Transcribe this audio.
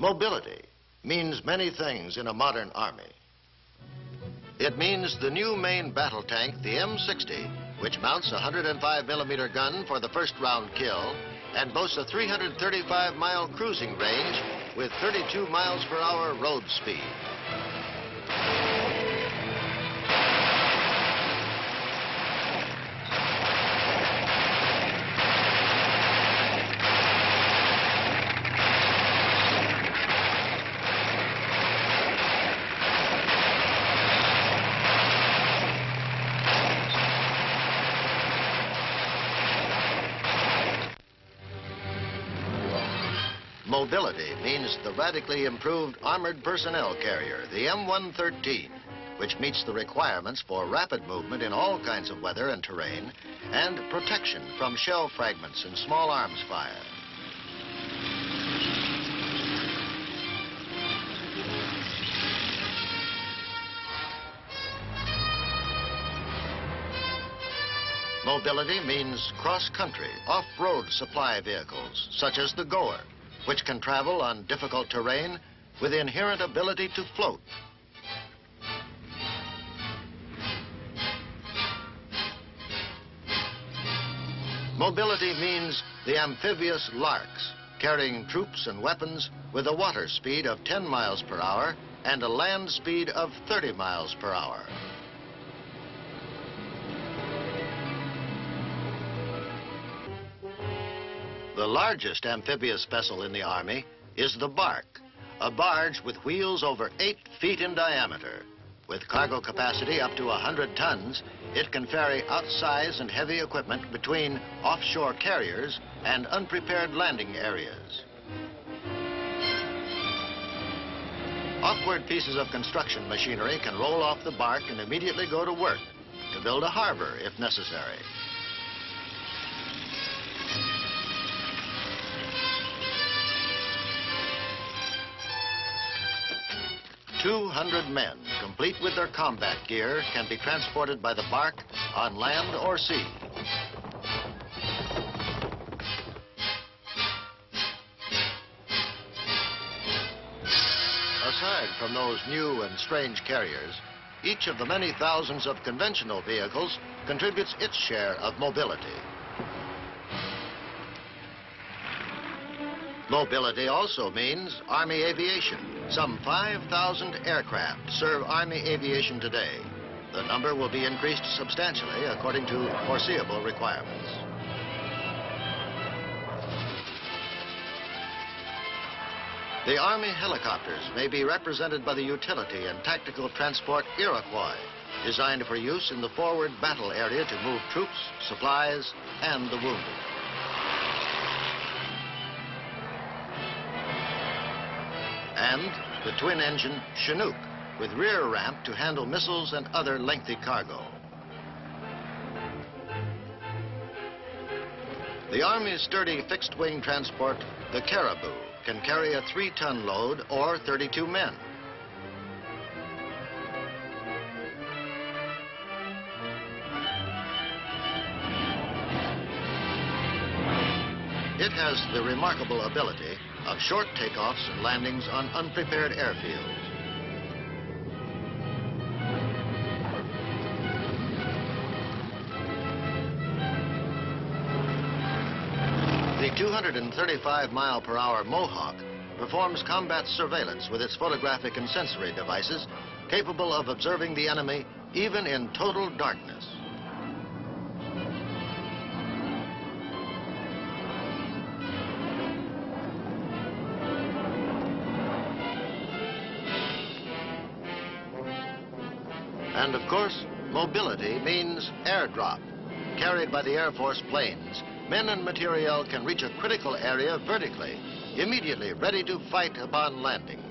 Mobility means many things in a modern army. It means the new main battle tank, the M60, which mounts a 105 millimeter gun for the first round kill and boasts a 335 mile cruising range with 32 miles per hour road speed. Mobility means the radically improved armored personnel carrier, the M113, which meets the requirements for rapid movement in all kinds of weather and terrain and protection from shell fragments and small arms fire. Mobility means cross-country, off-road supply vehicles, such as the Goer, which can travel on difficult terrain with inherent ability to float. Mobility means the amphibious LARCs, carrying troops and weapons with a water speed of 10 miles per hour and a land speed of 30 miles per hour. The largest amphibious vessel in the Army is the BARC, a barge with wheels over eight feet in diameter. With cargo capacity up to 100 tons, it can ferry outsize and heavy equipment between offshore carriers and unprepared landing areas. Awkward pieces of construction machinery can roll off the BARC and immediately go to work to build a harbor if necessary. 200 men, complete with their combat gear, can be transported by the BARC on land or sea. Aside from those new and strange carriers, each of the many thousands of conventional vehicles contributes its share of mobility. Mobility also means Army aviation. Some 5,000 aircraft serve Army aviation today. The number will be increased substantially according to foreseeable requirements. The Army helicopters may be represented by the utility and tactical transport Iroquois, designed for use in the forward battle area to move troops, supplies, and the wounded. And the twin-engine Chinook with rear ramp to handle missiles and other lengthy cargo. The Army's sturdy fixed-wing transport, the Caribou, can carry a three-ton load or 32 men. It has the remarkable ability of short takeoffs and landings on unprepared airfields. The 235 mile per hour Mohawk performs combat surveillance with its photographic and sensory devices capable of observing the enemy even in total darkness. And of course, mobility means airdrop. Carried by the Air Force planes, men and material can reach a critical area vertically, immediately ready to fight upon landing.